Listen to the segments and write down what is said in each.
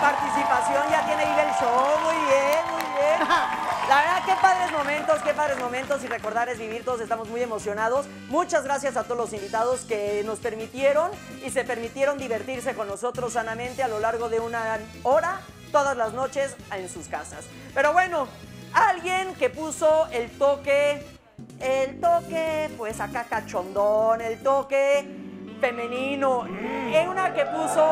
participación, ya tiene ahí el show, muy bien, muy bien. La verdad, qué padres momentos, qué padres momentos y recordar es vivir, todos estamos muy emocionados. Muchas gracias a todos los invitados que nos permitieron y se permitieron divertirse con nosotros sanamente a lo largo de una hora, todas las noches en sus casas. Pero bueno, alguien que puso el toque, el toque, pues acá cachondón, el toque femenino, en una que puso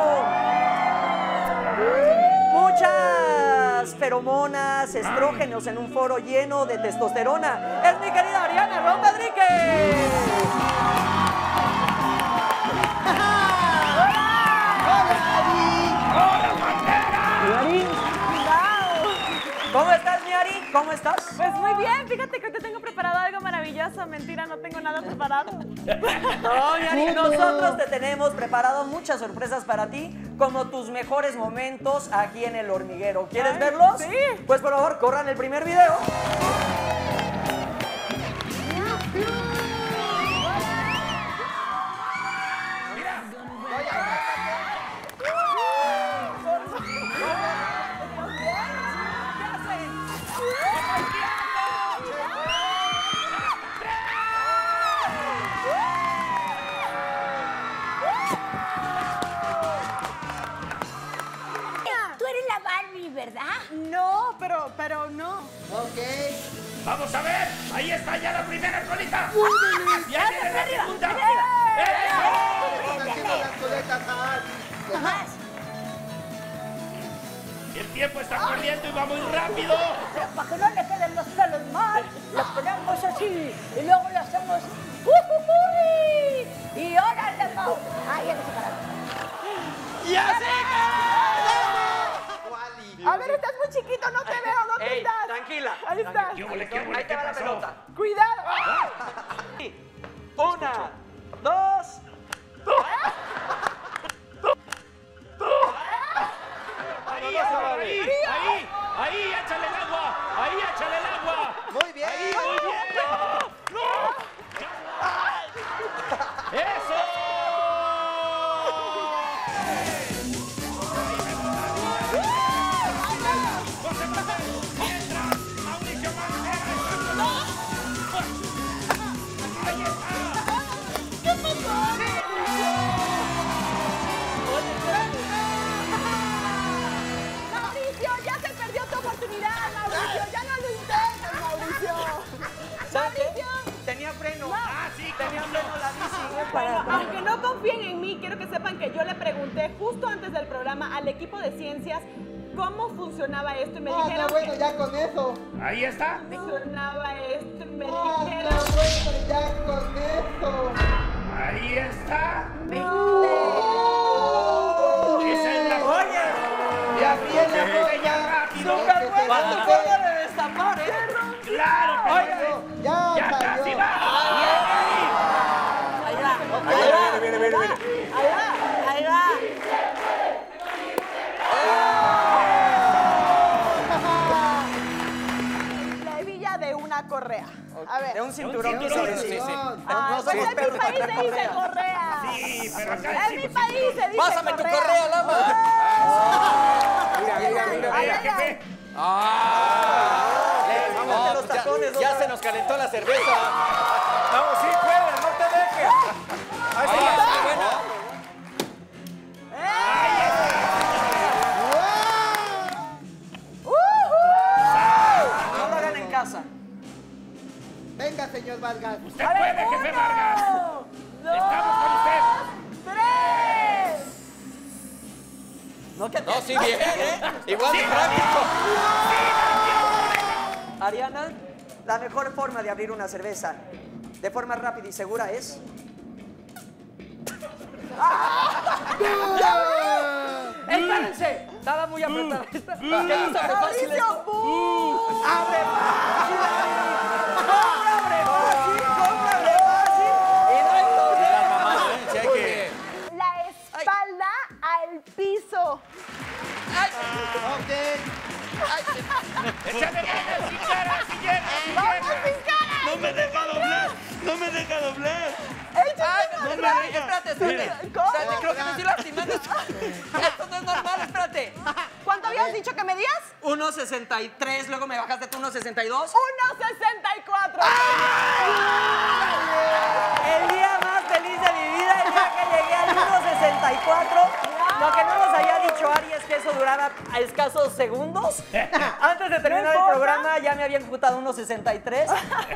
muchas feromonas, estrógenos en un foro lleno de testosterona. Es mi querida Ariana Rodríguez. ¿Cómo estás, mi Ari? ¿Cómo estás? Pues muy bien, fíjate que te preparado algo maravilloso. Mentira, no tengo nada preparado. No, nosotros te tenemos preparado muchas sorpresas para ti, como tus mejores momentos aquí en el hormiguero. ¿Quieres Ay, verlos? sí. Pues por favor, corran el primer video. ¿Verdad? No, pero, pero no. Vamos a ver, ahí está ya la primera colita. Ya viene la arriba, segunda. ¡Eso! Más. El tiempo está corriendo y va muy rápido. Pero para que no le queden los pelos mal, lo ponemos así y luego lo hacemos. Y órale, Mau. Ah, ya se. ¡Ya se A ver, estás muy chiquito, no te veo. ¿Dónde Ey, estás? tranquila. Ahí está. ¿Qué huele, qué huele, Ahí te va la pelota. Cuidado. Una, sepan que yo le pregunté justo antes del programa al equipo de ciencias cómo funcionaba esto y me Ah, dijeron no, bueno, que ya con eso. Ahí está. funcionaba esto y me Ah, dijeron no, bueno, ya con eso. Correa. A ver. De un cinturón que cinturón, se sí, sí. Ah, No pues en mi país se dice correa. correa. Sí, pero acá En mi decimos país se dice Pásame tu correa. correa, Lama. Mira, mira, Ay, mira, ay, jefe. Vamos No, de los pues ya- tacones. ya, otra se nos calentó la cerveza. Vamos, sí, puedes, no te dejes. Ahí está. Vargas. Usted puede, jefe Vargas. Dos, Estamos con usted. tres. No, que No, sí, bien, ¿eh? Igual de práctico. Ariana, la mejor forma de abrir una cerveza de forma rápida y segura es. ¡Espérense! Estaba muy apretada. ¿Qué dice abre fácil esto? ¡Abre Échale ganas, sin cara, sin llena, sin ¡Vamos cara! No me deja doblar, no me deja doblar. ¡Échate No Espérate, espérate, espérate. ¿Cómo? Espérate, creo que me estoy lastimando. Esto no es normal, espérate. ¿Cuánto habías dicho que medías? 1.63, luego me bajaste tú 1.62. 1.64. El día más feliz de mi vida, el día que llegué al 1.64. Lo que no nos haya dicho Ari es que eso duraba a escasos segundos. Antes de terminar el programa ya me habían imputado unos 63.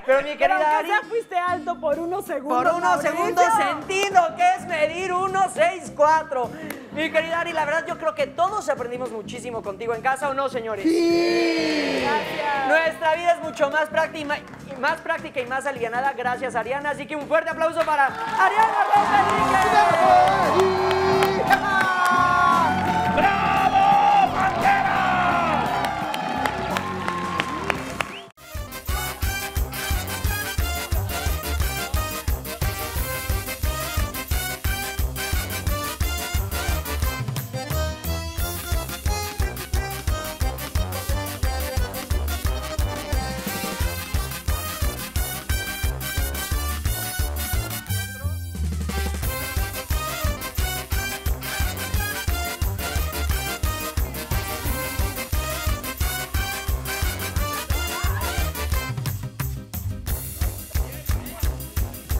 Pero mi querida pero Ari. Ya fuiste alto por unos segundos. Por unos segundos sentido, que es medir 164. Mi querida Ari, la verdad yo creo que todos aprendimos muchísimo contigo en casa, ¿o no, señores? Sí. Gracias. Nuestra vida es mucho más práctica, más práctica y más alivianada gracias, Ariana. Así que un fuerte aplauso para Ariana López